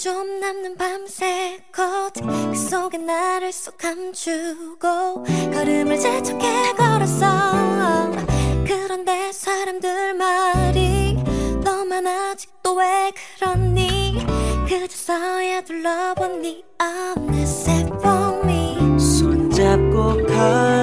좀 남는 밤새 컷그 속에 나를 쏙 감추고 걸음을 재촉해 걸었어. 그런데 사람들 말이 너만 아직도 왜 그러니? 그저서야 둘러본 네 어느새 봄이 손잡고 걸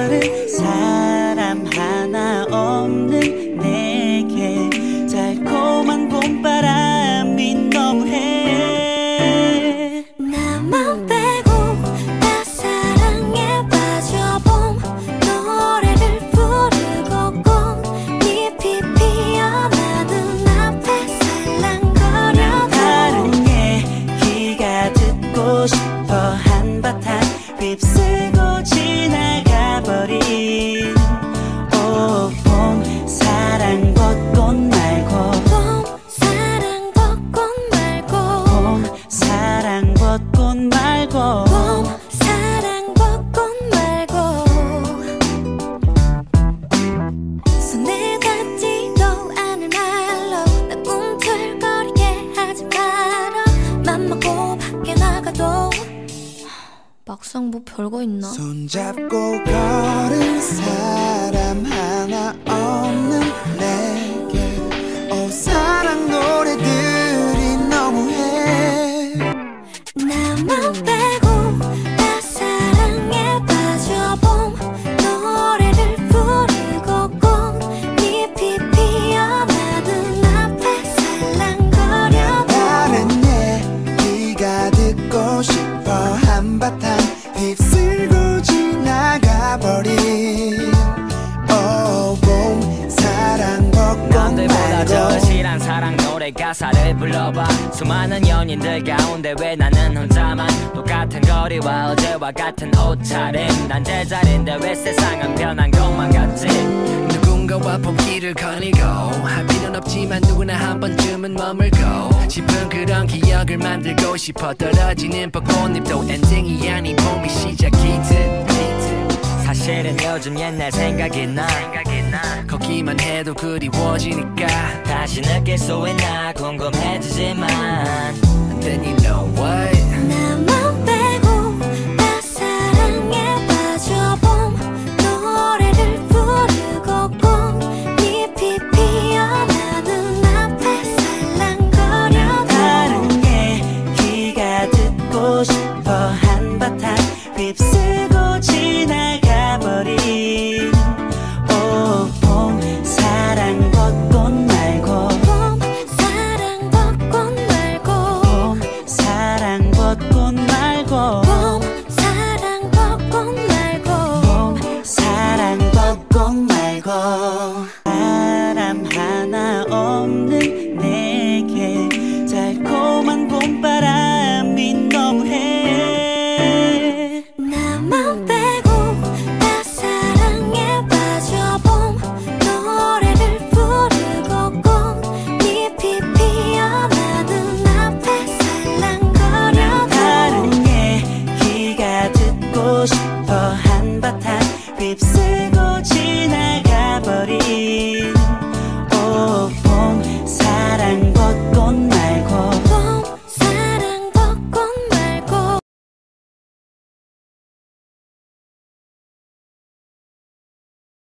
한 막상 뭐 별거 있나? 손잡고 걸은 사람 하나 없는 내게. 오 사랑 노래들이 너무해. 나만 빼 절실한 사랑 노래 가사를 불러봐. 수많은 연인들 가운데 왜 나는 혼자만 똑같은 거리와 어제와 같은 옷차림. 난 제자리인데 왜 세상은 변한 것만 같지? 누군가와 봄길을 거닐고 할 필요는 없지만 누구나 한 번쯤은 머물고 싶은 그런 기억을 만들고 싶어 떨어지는 벚꽃잎도 엔딩이 아닌 봄이 시작이듯 사실은 요즘 옛날 생각이 나. 걷기만 해도 그리워지니까 다시 느낄 수 있나 궁금해지지만